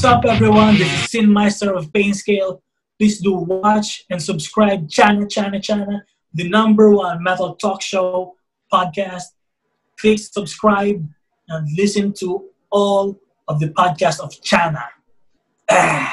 What's up, everyone? This is Syn Meister of painscale. Please do watch and subscribe Channa Channa Channa, the number one metal talk show podcast. Click subscribe and listen to all of the podcast of Channa. Ah.